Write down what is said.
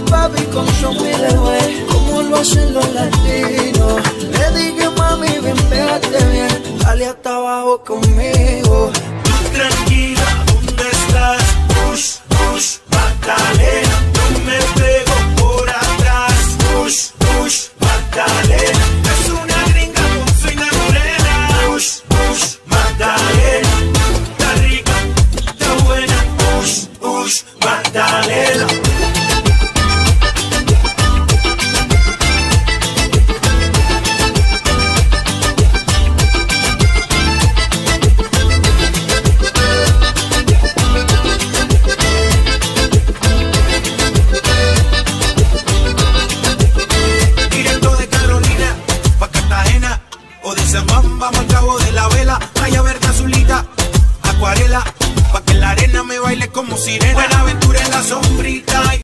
papi con zombie de wey, como lo hacen los latinos. Le dije mami, ven, pégate bien, dale hasta abajo conmigo. Tú tranquila, ¿dónde estás? Push, push, Magdalena, yo me pego por atrás. Push, push, Magdalena, es una gringa con su morena. Push, push, Magdalena, está rica, está buena. Push, push, Magdalena. San vamos al cabo de la vela, playa verde azulita, acuarela, pa' que la arena me baile como sirena. Buena aventura